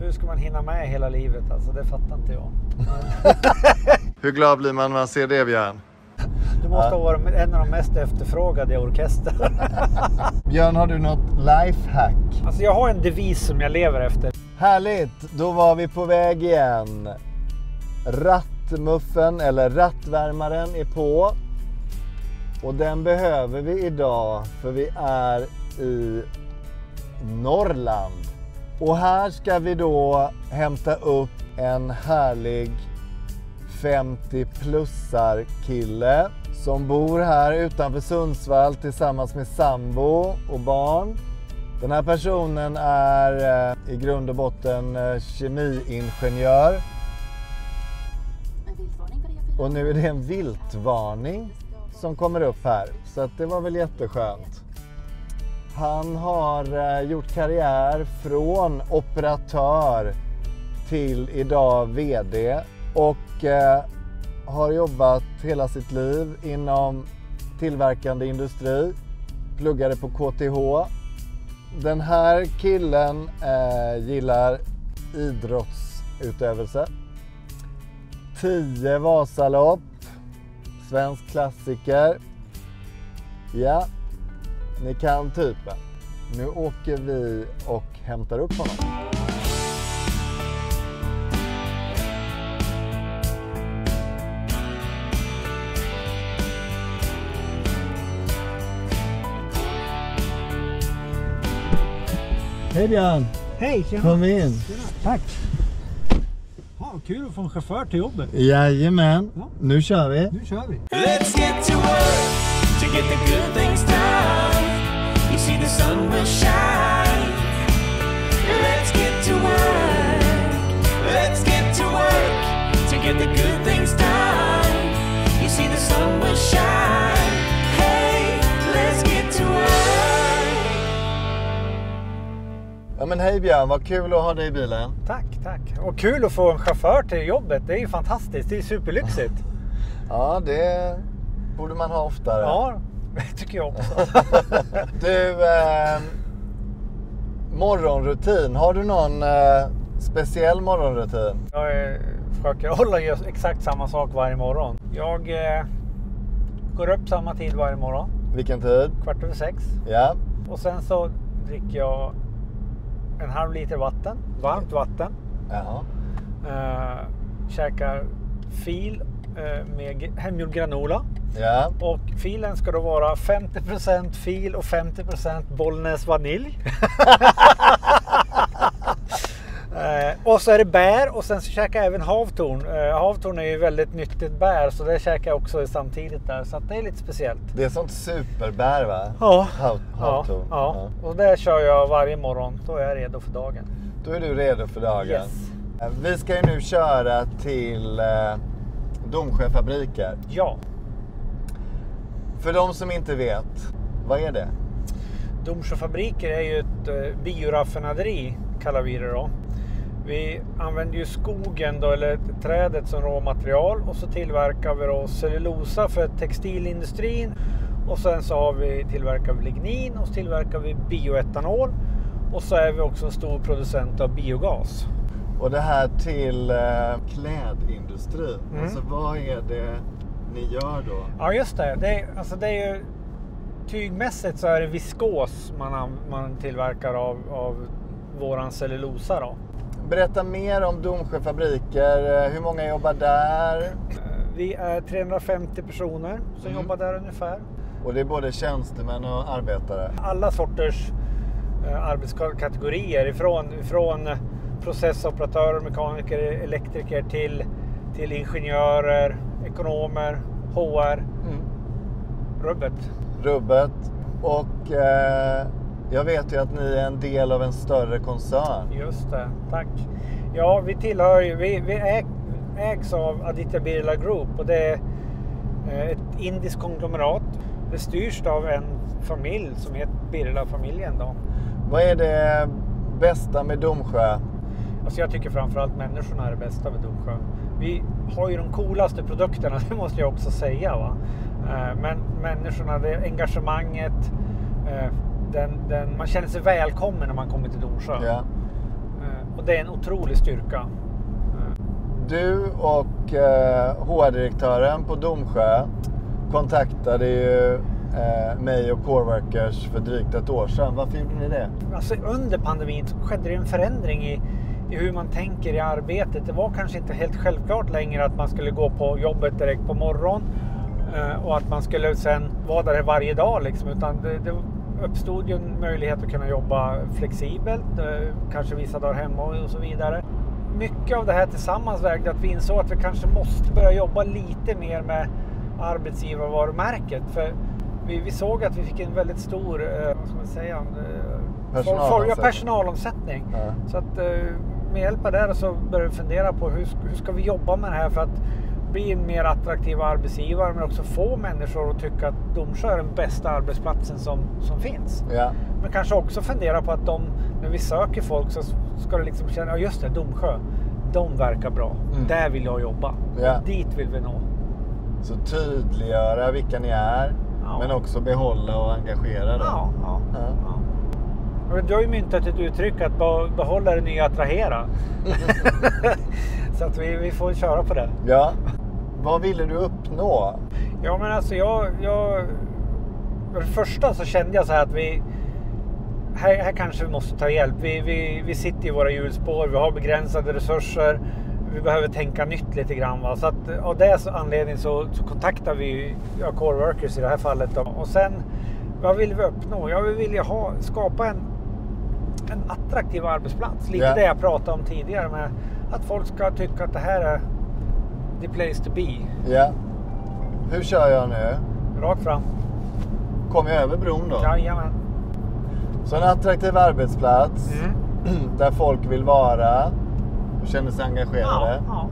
hur ska man hinna med hela livet? Alltså, det fattar inte jag. Hur glad blir man när man ser det Björn? Du måste ha varit en av de mest efterfrågade i orkestern. Björn, har du något lifehack? Alltså, jag har en devis som jag lever efter. Härligt, då var vi på väg igen. Rattmuffen eller rattvärmaren är på. Och den behöver vi idag för vi är i Norrland. Och här ska vi då hämta upp en härlig 50-plussar kille som bor här utanför Sundsvall tillsammans med sambo och barn. Den här personen är eh, i grund och botten eh, kemiingenjör. Och nu är det en viltvarning som kommer upp här. Så att det var väl jätteskönt. Han har eh, gjort karriär från operatör till idag VD och eh, har jobbat hela sitt liv inom tillverkande industri. Pluggade på KTH. Den här killen eh, gillar idrottsutövelse. 10 Vasalopp. Svensk klassiker. Ja, ni kan typen. Nu åker vi och hämtar upp honom. Hej Björn! Hej, tjena! Kom in! Tack! Ja, kul att få en chaufför till jobbet. Jajamän, Ja. nu kör vi. Nu kör vi! Let's get to work to get the good things done. Ja men hej Björn, vad kul att ha dig i bilen. Tack, tack! Och kul att få en chaufför till jobbet. Det är ju fantastiskt. Det är superlyxigt. Ja, det borde man ha oftare. Ja, tycker jag också. Du, eh, morgonrutin. Har du någon eh, speciell morgonrutin? Jag eh, försöker hålla just exakt samma sak varje morgon. Jag eh, går upp samma tid varje morgon, Vilken tid? kvart över sex. Ja. Och sen så dricker jag en halv liter vatten, varmt vatten. Jaha. Eh, käkar fil med g- hemgjord granola. Ja. Och filen ska då vara 50% fil och 50% Bollnäs vanilj. eh, och så är det bär och sen så käkar jag även havtorn. Eh, havtorn är ju väldigt nyttigt bär så det käkar jag också samtidigt där. Så det är lite speciellt. Det är sånt superbär va? Ja. Hav- Ja, havtorn. ja. och det kör jag varje morgon. Då är jag redo för dagen. Då är du redo för dagen. Yes. Eh, Vi ska ju nu köra till eh, Domsjö fabriker. Ja, För de som inte vet, vad är det? Domsjö fabriker är ju ett eh, bioraffinaderi kallar vi det då. Vi använder ju skogen då, eller trädet som råmaterial och så tillverkar vi då cellulosa för textilindustrin och sen så har vi, tillverkar vi lignin och så tillverkar vi bioetanol och så är vi också en stor producent av biogas. Och det här till eh, klädindustrin. Mm. Alltså vad är det ni gör då? Ja just det, det är, alltså det är ju tygmässigt så är det viskos man, an- man tillverkar av, av våran cellulosa då. Berätta mer om Domsjö fabriker. Eh, Hur många jobbar där? Eh, Vi är 350 personer som Mm. jobbar där ungefär. Och det är både tjänstemän och arbetare. Alla sorters eh, arbetskategorier ifrån, ifrån processoperatörer, mekaniker, elektriker till, till ingenjörer, ekonomer, HR, Mm. rubbet. Rubbet. Och eh, jag vet ju att ni är en del av en större koncern. Just det, tack. Ja, vi tillhör ju, vi, vi äg, ägs av Aditya Birla Group och det är eh, ett indiskt konglomerat. Det styrs av en familj som heter Birla-familjen. Vad är det bästa med Domsjö? Alltså jag tycker framförallt människorna är det bästa med Domsjö. Vi har ju de coolaste produkterna, det måste jag också säga. Va? Eh, Men människorna, det engagemanget, eh, den, den, man känner sig välkommen när man kommer till Domsjö. Ja. Eh, Och det är en otrolig styrka. Du och HR-direktören på Domsjö kontaktade ju eh, mig och Coreworkers för drygt ett år sedan. Varför gjorde ni det? Alltså under pandemin skedde det en förändring i, i hur man tänker i arbetet. Det var kanske inte helt självklart längre att man skulle gå på jobbet direkt på morgonen eh, och att man skulle sen vara där varje dag. Liksom, utan det, det uppstod ju en möjlighet att kunna jobba flexibelt, eh, kanske vissa dagar hemma och, så vidare. Mycket av det här tillsammans vägde att vi insåg att vi kanske måste börja jobba lite mer med arbetsgivarvarumärket. För vi, vi såg att vi fick en väldigt stor, eh, vad ska man säga, Personalomsättning. personalomsättning. Ja. Så att med hjälp av det här så började vi fundera på hur, hur ska vi jobba med det här för att bli en mer attraktiv arbetsgivare men också få människor att tycka att Domsjö är den bästa arbetsplatsen som, som finns. Ja. Men kanske också fundera på att de, när vi söker folk så ska det liksom känna, ja just det, Domsjö, de verkar bra. Mm. Där vill jag jobba. Ja. Dit vill vi nå. Så tydliggöra vilka ni är, Ja. men också behålla och engagera dem. Ja, Och Du har ju myntat ett uttryck att be- behålla det nya attrahera. så att vi, vi får köra på det. Ja. Vad ville du uppnå? Ja men alltså jag, jag... För det första så kände jag så här att vi... Här, här kanske vi måste ta hjälp. Vi, vi, vi sitter i våra hjulspår, vi har begränsade resurser. Vi behöver tänka nytt lite grann. Va? Så att av det så- anledning så, så kontaktar vi ja, Core Workers i det här fallet. Då. Och sen, vad vill vi uppnå? Ja, vi vill ju ha, skapa en, en attraktiv arbetsplats. Lite Ja. det jag pratade om tidigare med att folk ska tycka att det här är the place to be. Ja. Hur kör jag nu? Rakt fram. Kommer jag över bron då? Jajamän. Så en attraktiv arbetsplats Mm. där folk vill vara och känner sig Ja, engagerade. ja.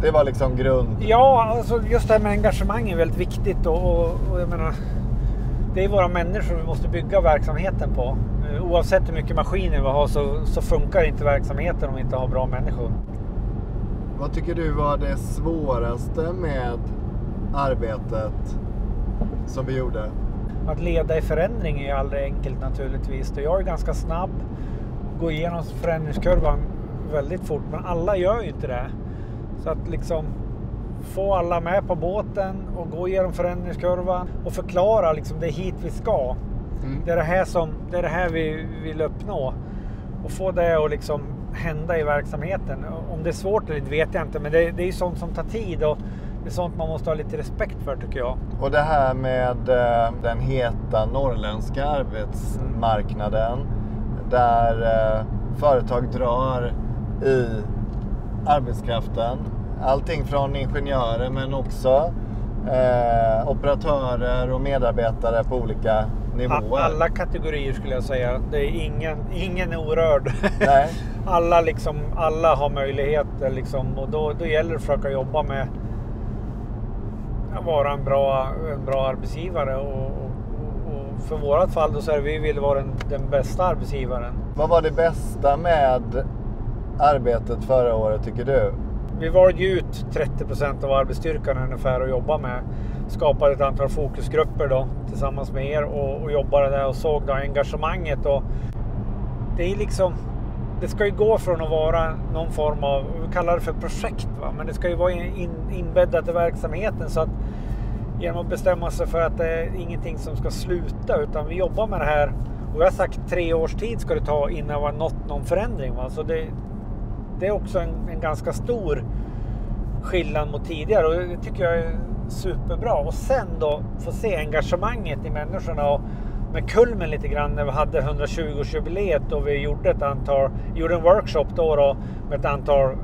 Det var liksom grund... ja, alltså just det här med engagemang är väldigt viktigt och, och, och jag menar, det är våra människor vi måste bygga verksamheten på. Eh, Oavsett hur mycket maskiner vi har så, så funkar inte verksamheten om vi inte har bra människor. Vad tycker du var det svåraste med arbetet som vi gjorde? Att leda i förändring är ju aldrig enkelt naturligtvis. Och jag är ganska snabb, går igenom förändringskurvan väldigt fort, men alla gör ju inte det. Så att liksom få alla med på båten och gå igenom förändringskurvan och förklara liksom det är hit vi ska. Mm. Det är det här, som, det är det här vi vill uppnå. Och få det att liksom hända i verksamheten. Om det är svårt eller inte vet jag inte, men det, det är ju sånt som tar tid och det är sånt man måste ha lite respekt för tycker jag. Och det här med eh, den heta norrländska arbetsmarknaden där eh, företag drar i arbetskraften. Allting från ingenjörer men också eh, operatörer och medarbetare på olika nivåer. Alla kategorier skulle jag säga. Det är ingen, ingen är orörd. Nej. alla, liksom, alla har möjligheter liksom, och då, då gäller det att försöka jobba med att vara en bra, en bra arbetsgivare. Och, och, och för vårat fall då så är det, vi vill vara den, den bästa arbetsgivaren. Vad var det bästa med arbetet förra året tycker du? Vi valde ut 30% av arbetsstyrkan ungefär att jobba med. Skapade ett antal fokusgrupper då, tillsammans med er och, och jobbade där och såg då engagemanget. Och det är liksom, det ska ju gå från att vara någon form av, vi kallar det för projekt, va? men det ska ju vara in, inbäddat i verksamheten. Så att genom att bestämma sig för att det är ingenting som ska sluta utan vi jobbar med det här. Och jag har sagt tre års tid ska det ta innan vi har nått någon förändring. Va? Så det, det är också en, en ganska stor skillnad mot tidigare och det tycker jag är superbra. Och sen då få se engagemanget i människorna och med kulmen lite grann när vi hade 120-årsjubileet och vi gjorde ett antal, gjorde en workshop då, då med ett antal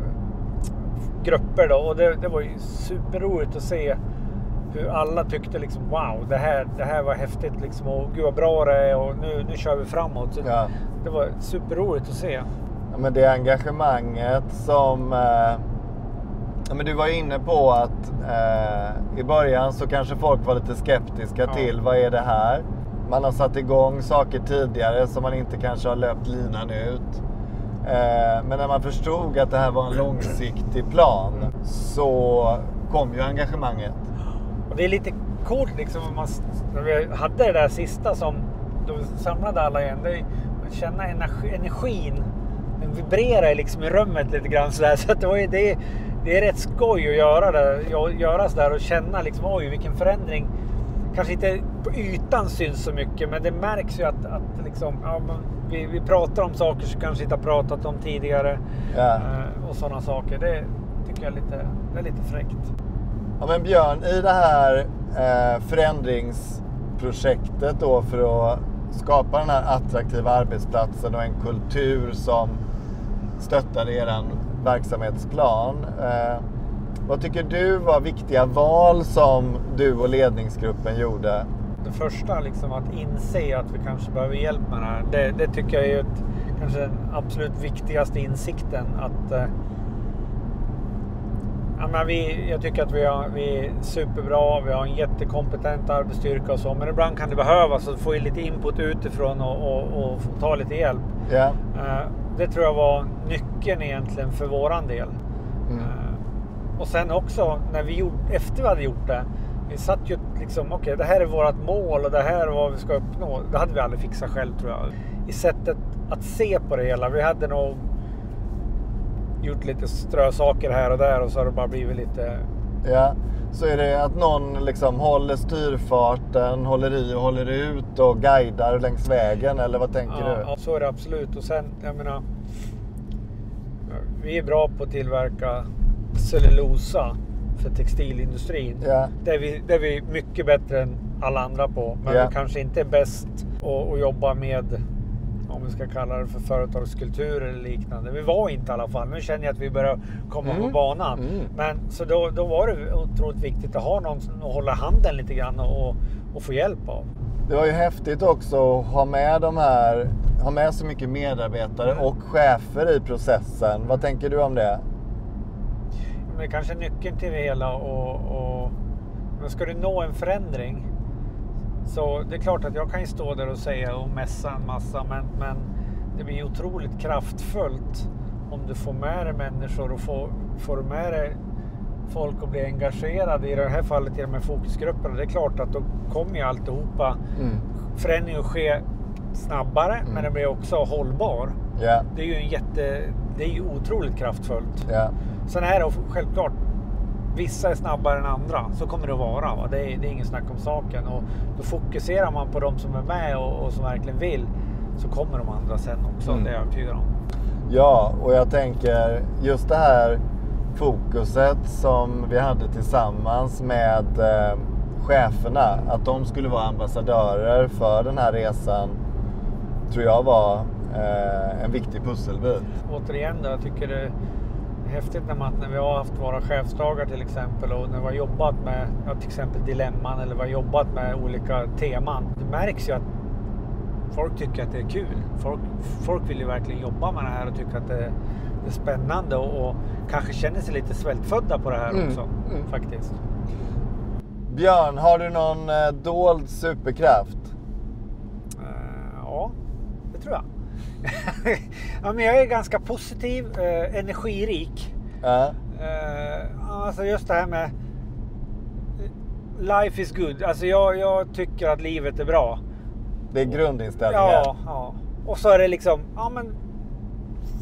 grupper då och det, det var ju superroligt att se hur alla tyckte liksom wow, det här, det här var häftigt liksom och gud vad bra det är och nu, nu kör vi framåt. Så Ja. Det var superroligt att se. Ja, men det engagemanget som... Eh, ja, men du var inne på att eh, i början så kanske folk var lite skeptiska Ja. till vad är det här? Man har satt igång saker tidigare som man inte kanske har löpt linan ut. Eh, men när man förstod att det här var en långsiktig plan så kom ju engagemanget. Och det är lite coolt liksom om man, när vi hade det där sista som då samlade alla igen. Det att känna energi, energin den vibrerar liksom i rummet lite grann sådär. Så att det, var ju, det, det är rätt skoj att göra det. att Göra sådär och känna liksom oj vilken förändring. Kanske inte på ytan syns så mycket men det märks ju att, att liksom, ja, vi, vi pratar om saker som kanske inte har pratat om tidigare. Ja. Eh, och sådana saker. Det tycker jag är lite, det är lite fräckt. Ja, men Björn, i det här eh, förändringsprojektet då för att skapa den här attraktiva arbetsplatsen och en kultur som stöttar er verksamhetsplan. Eh, vad tycker du var viktiga val som du och ledningsgruppen gjorde? Det första, liksom att inse att vi kanske behöver hjälp med det här. Det, det tycker jag är ett, kanske den absolut viktigaste insikten. Att, eh, ja, men vi, jag tycker att vi, har, vi är superbra, vi har en jättekompetent arbetsstyrka och så. Men ibland kan det behövas att få in lite input utifrån och, och, och få ta lite hjälp. Ja. Eh, det tror jag var nyckeln egentligen för våran del. Mm. Eh, och sen också när vi gjort, efter vi hade gjort det. Vi satt ju liksom, okej det här är vårt mål och det här är vad vi ska uppnå. Det hade vi aldrig fixat själv tror jag. I sättet att se på det hela. Vi hade nog gjort lite strösaker här och där och så har det bara blivit lite... Ja, så är det att någon liksom håller styrfarten, håller i och håller ut och guidar längs vägen eller vad tänker Ja, du? ja, så är det absolut. Och sen, jag menar. Vi är bra på att tillverka cellulosa för textilindustrin. Ja, Det är, vi, det är vi mycket bättre än alla andra på. Men Ja. vi kanske inte är bäst att jobba med, om vi ska kalla det för företagskultur eller liknande. Vi var inte i alla fall. Nu känner jag att vi börjar komma Mm. på banan. Mm. Men så då, då var det otroligt viktigt att ha någon som- hålla handen lite grann och, och få hjälp av. det var ju häftigt också att ha med de här, ha med så mycket medarbetare Mm. och chefer i processen. Vad tänker du om det? Men det är kanske är nyckeln till det hela. Och, och, men ska du nå en förändring. Så det är klart att jag kan ju stå där och säga och mässa en massa. Men, men det blir otroligt kraftfullt om du får med dig människor och får, får med dig folk att bli engagerade. I det här fallet i de här fokusgrupperna. Det är klart att då kommer ju alltihopa Mm. förändringen ske snabbare. Men den blir också hållbar. Ja, Det är ju en jätte... Det är ju otroligt kraftfullt. ja, Sen är det självklart, vissa är snabbare än andra. Så kommer det att vara. Va? Det, är, det är ingen snack om saken. Och då fokuserar man på de som är med och, och som verkligen vill. Så kommer de andra sen också. Mm. Det är jag övertygad om. ja, och jag tänker just det här fokuset som vi hade tillsammans med eh, cheferna. Att de skulle vara ambassadörer för den här resan tror jag var eh, en viktig pusselbit. Återigen då, jag tycker det häftigt när, man, när vi har haft våra chefsdagar till exempel och när vi har jobbat med ja, till exempel dilemman eller vi har jobbat med olika teman. Det märks ju att folk tycker att det är kul. Folk, folk vill ju verkligen jobba med det här och tycker att det, det är spännande och, och kanske känner sig lite svältfödda på det här Mm, också. mm. Faktiskt. Björn, har du någon eh, dold superkraft? Eh, ja, det tror jag. ja, men jag är ganska positiv, eh, energirik. Ja, Eh, alltså just det här med Life is good. Alltså jag, jag tycker att livet är bra. det är grundinställningen. Ja, ja. Och så är det liksom, ja men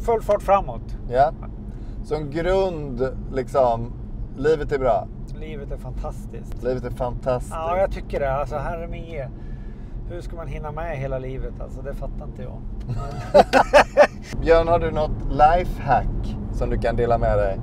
full fart framåt. Ja. Så en grund, liksom, livet är bra. Livet är fantastiskt. Livet är fantastiskt. Ja, jag tycker det. Alltså herre min. Hur ska man hinna med hela livet? Alltså det fattar inte jag. Björn, har du något lifehack som du kan dela med dig?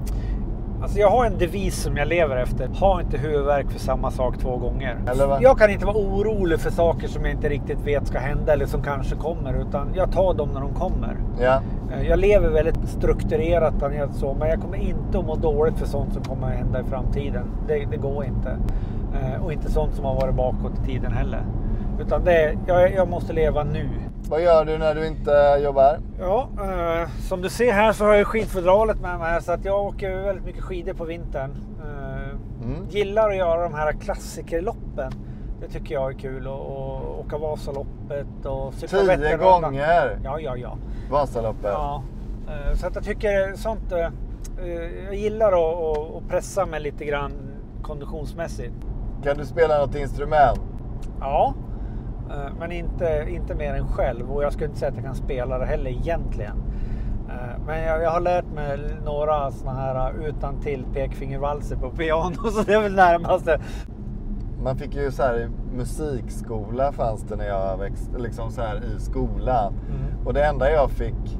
Alltså jag har en devis som jag lever efter. Ha inte huvudvärk för samma sak två gånger. Jag kan inte vara orolig för saker som jag inte riktigt vet ska hända eller som kanske kommer. Utan jag tar dem när de kommer. Ja, Eh, Jag lever väldigt strukturerat planerat så. Men jag kommer inte att må dåligt för sånt som kommer att hända i framtiden. Det, det går inte. Eh, Och inte sånt som har varit bakåt i tiden heller. Utan det, är- jag, jag måste leva nu. vad gör du när du inte jobbar? Ja, eh, som du ser här så har jag skidfodralet med mig. Så att jag åker väldigt mycket skidor på vintern. Eh, Mm. Gillar att göra de här klassikerloppen. Det tycker jag är kul. Och, och åka Vasaloppet och cykla Tio gånger Ja, ja, ja. Vasaloppet. ja. Eh, Så att jag tycker sånt. eh, Jag gillar att, att, pressa mig lite grann konditionsmässigt. Kan du spela något instrument? Ja, men inte, inte mer än själv. Och jag skulle inte säga att jag kan spela det heller egentligen. Eh, Men jag, jag har lärt mig några såna här utan till pekfingervalser på piano. Så det är väl närmaste. Man fick ju så här musikskola fanns det när jag växte, liksom så här i skolan. Mm. Och det enda jag fick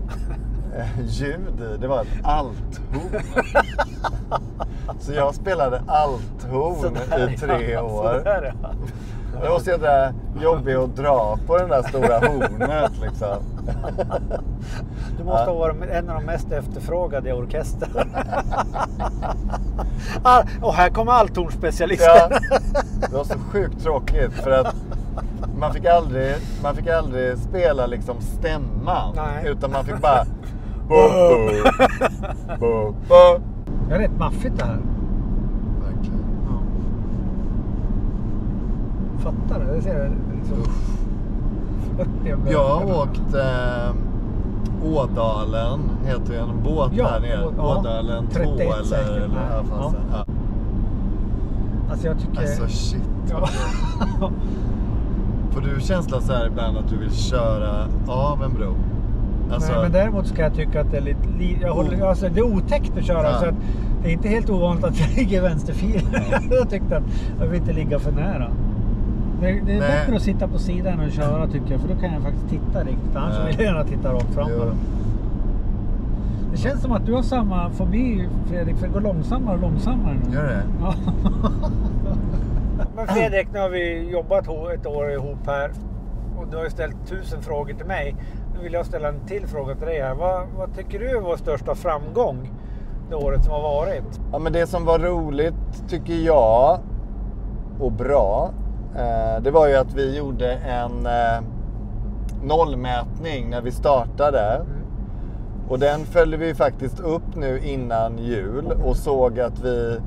eh, ljud i, det var ett althorn. så jag spelade althorn i tre år. sådär, ja. Det var så jävla jobbigt att dra på den där stora hornet liksom. Du måste Ja. ha varit en av de mest efterfrågade i orkestern. ah, och här kommer alltornsspecialisten. Ja, det var så sjukt tråkigt för att man fick aldrig, man fick aldrig spela liksom stämman. Nej. Utan man fick bara... Bo, bo, bo, bo. Det är rätt maffigt det här. Verkligen. Ja. Fattar du? Det ser liksom... 40 om det- Jag har åkt eh, Ådalen, heter ju en båt Ja, här nere. Ja. Ådalen 2 31 eller, säkert. eller Ja. här fanns det. Ja. Alltså jag tycker... Alltså shit. ja. Får du känslan så här ibland att du vill köra av en bro? Alltså, Nej, men däremot ska jag tycka att det är lite... li- Jag håller, alltså, det är otäckt att köra. Ja. Så att det är inte helt ovanligt att jag ligger vänsterfil. jag tyckte att jag vill inte ligga för nära. Det, det är Nej. bättre att sitta på sidan och köra tycker jag. För då kan jag faktiskt titta riktigt. Annars Ja. vill jag gärna titta rakt fram. Jo. Det känns som att du har samma fobi Fredrik. För det går långsammare och långsammare nu. Gör det? Ja. Men Fredrik, nu har vi jobbat ett år ihop här. Och du har ju ställt tusen frågor till mig. Nu vill jag ställa en till fråga till dig här. Vad, vad tycker du är vår största framgång det året som har varit? Ja, men det som var roligt tycker jag och bra. Eh, det var ju att vi gjorde en eh, nollmätning när vi startade. Och den följde vi faktiskt upp nu innan jul och såg att vi...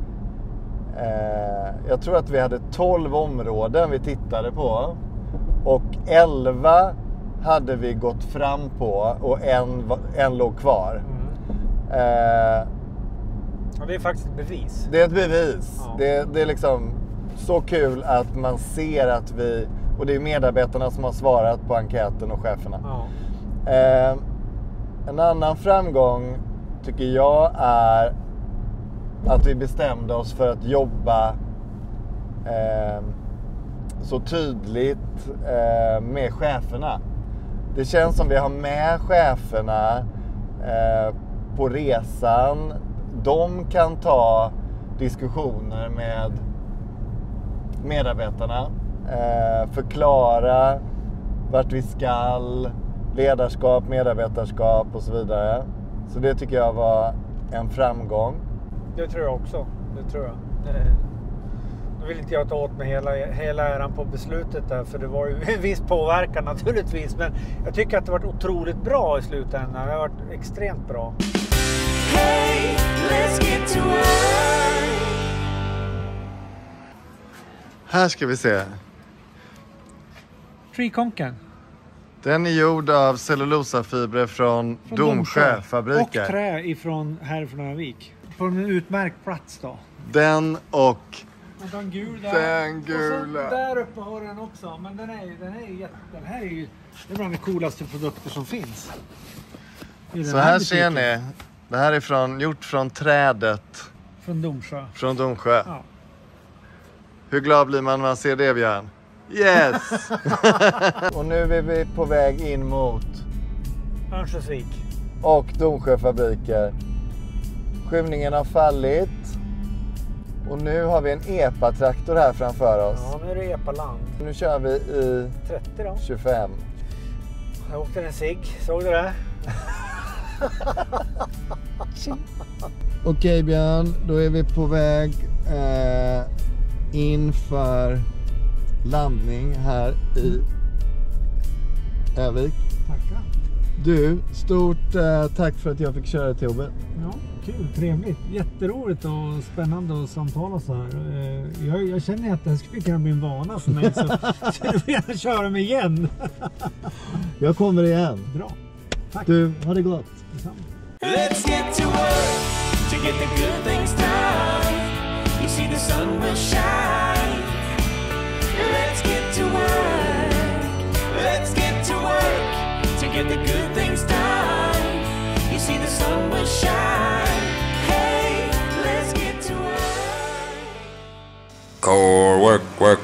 Eh, jag tror att vi hade 12 områden vi tittade på. Och 11 hade vi gått fram på och en, en låg kvar. Eh, Ja, det är faktiskt ett bevis. det är ett bevis. Ja. Det, det är liksom så kul att man ser att vi... Och det är medarbetarna som har svarat på enkäten och cheferna. Ja. Eh, en annan framgång tycker jag är att vi bestämde oss för att jobba eh, så tydligt eh, med cheferna. Det känns som vi har med cheferna eh, på resan. De kan ta diskussioner med medarbetarna. Eh, förklara vart vi skall, ledarskap, medarbetarskap och så vidare. Så det tycker jag var en framgång. Det tror jag också. Det tror jag. Nu vill inte jag ta åt mig hela, hela äran på beslutet där, för det var ju en viss påverkan naturligtvis. Men jag tycker att det varit otroligt bra i slutändan. Det har varit extremt bra. Hey, Här ska vi se. Treekonken. Den är gjord av cellulosafibrer från, från Domsjöfabriker. Och trä ifrån härifrån Övik. På en utmärkt plats då. Den och Och den gul där. Den Och gula. så där uppe har den också. Men den är, den är jätte, den här är ju det är bland de coolaste produkter som finns. Så här butiken. ser ni. Det här är från, gjort från trädet Från Domsjö. från Domsjö. Ja. Hur glad blir man när man ser det Björn? Yes! och nu är vi på väg in mot Örnsköldsvik. och Domsjöfabriker. Skymningen har fallit. Och nu har vi en EPA-traktor här framför oss. Ja, nu är det epaland. Nu kör vi i 30 då. 25. Jag åkte en cigg. Såg du det? Okej Björn, då är vi på väg eh, inför landning här i Övik. Tackar. Du, stort eh, tack för att jag fick köra till jobbet. Ja, kul, trevligt. Jätteroligt och spännande att samtala så här. Eh, Jag, jag känner att det här skulle kunna bli en vana för mig. Så, så du får gärna köra mig igen. Jag kommer igen. Bra. Tack. Du, ha det gott. Detsamma. Let's get to work to get the good things done. You see, the sun will shine. Let's get to work. Let's get to work to get the good things done. You see, the sun will shine. Hey, let's get to work. Core work, work,